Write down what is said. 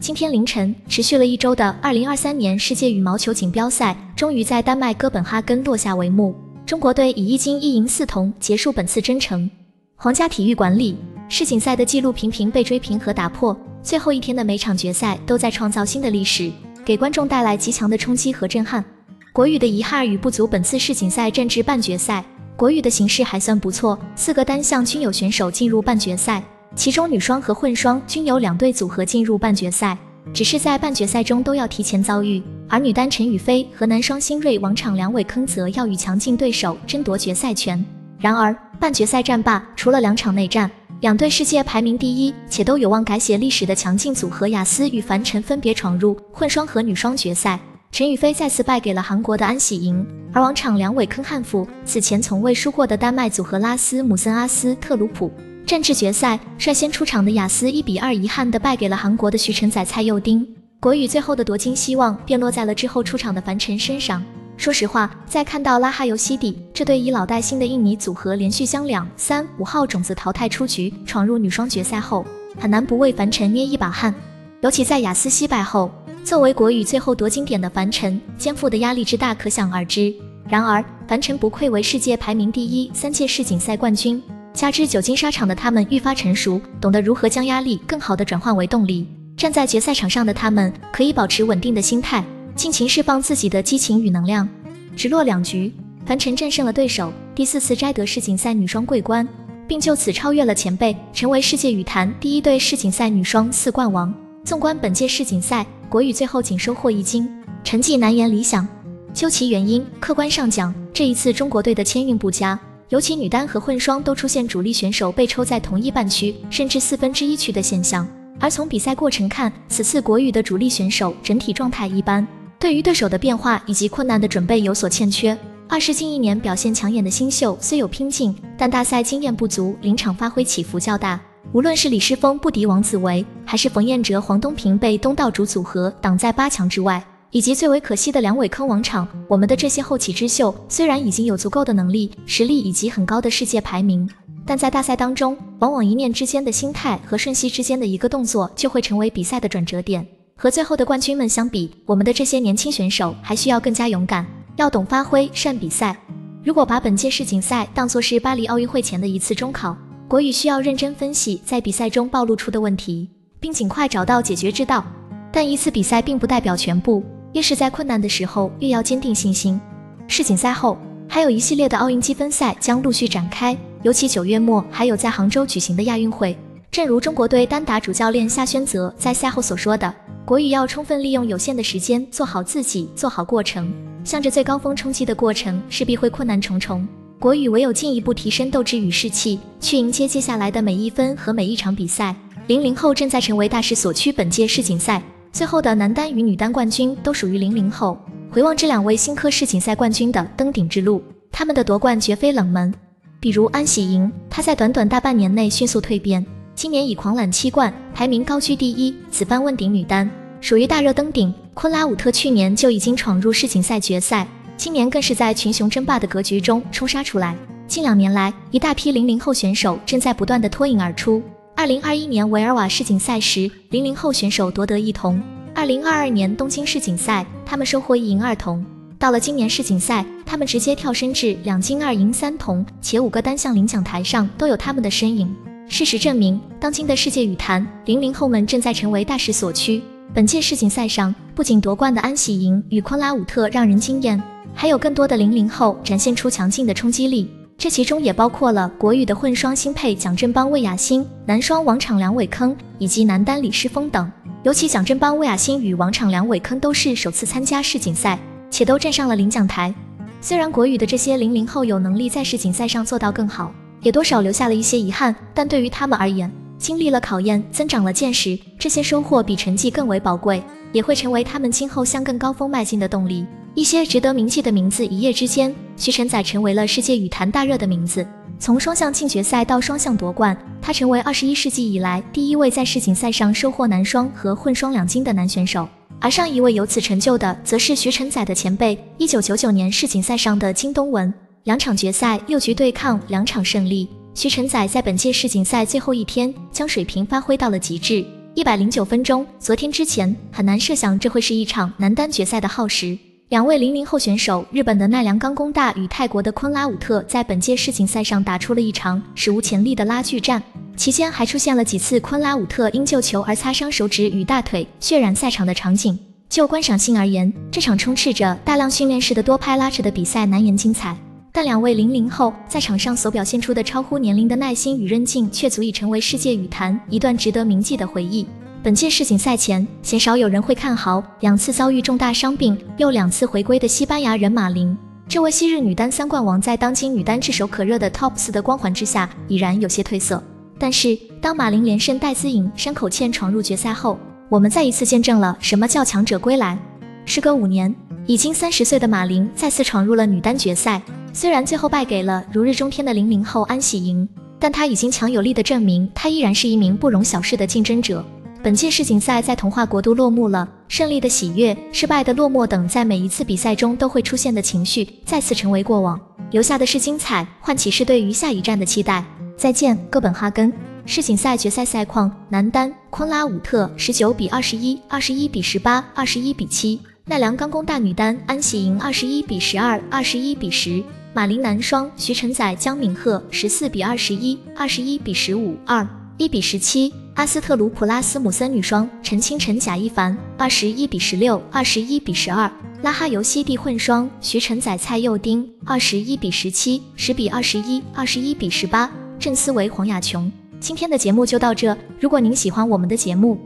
今天凌晨，持续了一周的2023年世界羽毛球锦标赛终于在丹麦哥本哈根落下帷幕。中国队以一金一银四铜结束本次征程。皇家体育馆里，世锦赛的纪录频频被追平和打破。最后一天的每场决赛都在创造新的历史，给观众带来极强的冲击和震撼。国羽的遗憾与不足，本次世锦赛正至半决赛。国羽的形势还算不错，四个单项均有选手进入半决赛。其中女双和混双均有两对组合进入半决赛，只是在半决赛中都要提前遭遇。而女单陈雨菲和男双新锐王昶梁伟铿则要与强劲对手争夺决赛权。然而半决赛战罢，除了两场内战，两队世界排名第一且都有望改写历史的强劲组合雅思与樊晨分别闯入混双和女双决赛。陈雨菲再次败给了韩国的安喜莹，而王昶梁伟铿汉服此前从未输过的丹麦组合拉斯姆森阿斯特鲁普。战至决赛，率先出场的雅思一比二遗憾地败给了韩国的徐承宰蔡佑丁，国羽最后的夺金希望便落在了之后出场的樊晨身上。说实话，在看到拉哈尤西蒂这对以老带新的印尼组合连续将两三五号种子淘汰出局，闯入女双决赛后，很难不为樊晨捏一把汗。尤其在雅思惜败后，作为国羽最后夺金点的樊晨，肩负的压力之大可想而知。然而，樊晨不愧为世界排名第一、三届世锦赛冠军。加之久经沙场的他们愈发成熟，懂得如何将压力更好的转换为动力。站在决赛场上的他们，可以保持稳定的心态，尽情释放自己的激情与能量。直落两局，樊晨战胜了对手，第四次摘得世锦赛女双桂冠，并就此超越了前辈，成为世界羽坛第一对世锦赛女双四冠王。纵观本届世锦赛，国羽最后仅收获一金，成绩难言理想。究其原因，客观上讲，这一次中国队的签运不佳。尤其女单和混双都出现主力选手被抽在同一半区，甚至四分之一区的现象。而从比赛过程看，此次国羽的主力选手整体状态一般，对于对手的变化以及困难的准备有所欠缺。二是近一年表现抢眼的新秀虽有拼劲，但大赛经验不足，临场发挥起伏较大。无论是李诗峰不敌王子维，还是冯彦哲黄东萍被东道主组合挡在八强之外。以及最为可惜的梁伟铿王昶，我们的这些后起之秀虽然已经有足够的能力、实力以及很高的世界排名，但在大赛当中，往往一念之间的心态和瞬息之间的一个动作就会成为比赛的转折点。和最后的冠军们相比，我们的这些年轻选手还需要更加勇敢，要懂发挥、善比赛。如果把本届世锦赛当作是巴黎奥运会前的一次中考，国羽需要认真分析在比赛中暴露出的问题，并尽快找到解决之道。但一次比赛并不代表全部。越是在困难的时候，越要坚定信心。世锦赛后，还有一系列的奥运积分赛将陆续展开，尤其九月末还有在杭州举行的亚运会。正如中国队单打主教练夏轩泽在赛后所说的，国羽要充分利用有限的时间，做好自己，做好过程。向着最高峰冲击的过程，势必会困难重重。国羽唯有进一步提升斗志与士气，去迎接接下来的每一分和每一场比赛。零零后正在成为大势所趋，本届世锦赛。最后的男单与女单冠军都属于零零后。回望这两位新科世锦赛冠军的登顶之路，他们的夺冠绝非冷门。比如安喜莹，她在短短大半年内迅速蜕变，今年已狂揽七冠，排名高居第一，此番问鼎女单属于大热登顶。昆拉武特去年就已经闯入世锦赛决赛，今年更是在群雄争霸的格局中冲杀出来。近两年来，一大批零零后选手正在不断的脱颖而出。二零二一年维尔瓦世锦赛时，零零后选手夺得一铜；二零二二年东京世锦赛，他们收获一银二铜。到了今年世锦赛，他们直接跳升至两金二银三铜，且五个单项领奖台上都有他们的身影。事实证明，当今的世界羽坛，零零后们正在成为大势所趋。本届世锦赛上，不仅夺冠的安喜莹与昆拉武特让人惊艳，还有更多的零零后展现出强劲的冲击力。这其中也包括了国羽的混双新配蒋振邦、魏雅欣，男双王昶梁伟铿，以及男单李诗峰等。尤其蒋振邦、魏雅欣与王昶梁伟铿都是首次参加世锦赛，且都站上了领奖台。虽然国羽的这些零零后有能力在世锦赛上做到更好，也多少留下了一些遗憾，但对于他们而言，经历了考验，增长了见识，这些收获比成绩更为宝贵，也会成为他们今后向更高峰迈进的动力。一些值得铭记的名字，一夜之间，徐承宰成为了世界羽坛大热的名字。从双向进决赛到双向夺冠，他成为二十一世纪以来第一位在世锦赛上收获男双和混双两金的男选手。而上一位有此成就的，则是徐承宰的前辈，一九九九年世锦赛上的金东文。两场决赛六局对抗，两场胜利，徐晨载在本届世锦赛最后一天将水平发挥到了极致，一百零九分钟。昨天之前很难设想这会是一场男单决赛的耗时。两位零零后选手，日本的奈良冈功大与泰国的昆拉武特，在本届世锦赛上打出了一场史无前例的拉锯战，期间还出现了几次昆拉武特因救球而擦伤手指与大腿，血染赛场的场景。就观赏性而言，这场充斥着大量训练式的多拍拉扯的比赛难言精彩。但两位零零后在场上所表现出的超乎年龄的耐心与韧劲，却足以成为世界羽坛一段值得铭记的回忆。本届世锦赛前，鲜少有人会看好两次遭遇重大伤病又两次回归的西班牙人马林。这位昔日女单三冠王，在当今女单炙手可热的 TOP 四的光环之下，已然有些褪色。但是，当马林连胜戴资颖、山口茜闯入决赛后，我们再一次见证了什么叫强者归来。时隔五年，已经三十岁的马林再次闯入了女单决赛。虽然最后败给了如日中天的零零后安喜莹，但他已经强有力的证明，他依然是一名不容小视的竞争者。本届世锦赛在童话国度落幕了，胜利的喜悦、失败的落寞等，在每一次比赛中都会出现的情绪，再次成为过往，留下的是精彩，唤起是对于下一站的期待。再见，哥本哈根。世锦赛决赛赛况：男单昆拉武特十九比二十一、二十一比十八、二十一比七；奈良冈功大女单安喜莹二十一比十二、二十一比十；马林男双徐晨载姜敏赫十四比二十一、二十一比十五、二一比十七；阿斯特鲁普拉斯姆森女双陈清晨贾一凡二十一比十六、二十一比十二；拉哈尤西蒂混双徐晨载蔡佑丁二十一比十七、十比二十一、二十一比十八；郑思维黄雅琼。今天的节目就到这。如果您喜欢我们的节目，